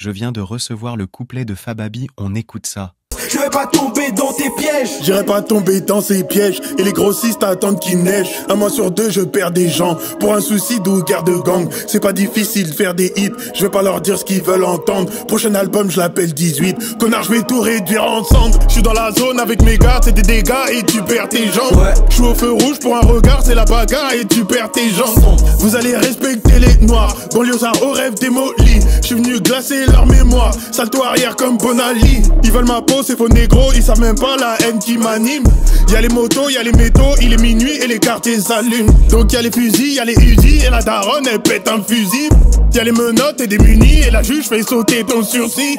Je viens de recevoir le couplet de Fababi, on écoute ça. Je vais pas tomber dans tes pièges. J'irai pas tomber dans ces pièges. Et les grossistes attendent qu'il neige. Un mois sur deux, je perds des gens. Pour un souci ou guerre de gang. C'est pas difficile de faire des hits. Je vais pas leur dire ce qu'ils veulent entendre. Prochain album, je l'appelle 18. Connard, je vais tout réduire ensemble. Je suis dans la zone avec mes gars, c'est des dégâts et tu perds tes jambes. Ouais. Je suis au feu rouge pour un regard, c'est la bagarre et tu perds tes jambes. Vous allez respecter les noirs. ça au rêve démoli. Je suis venu glacer leur mémoire. Salto arrière comme Bonali. Ils veulent ma peau, c'est faux négro, ils savent même pas la haine qui m'anime. Y'a les motos, y'a les métaux, il est minuit et les quartiers s'allument. Donc y'a les fusils, y'a les usines et la daronne elle pète un fusil. Y'a les menottes et des munis et la juge fait sauter ton sursis.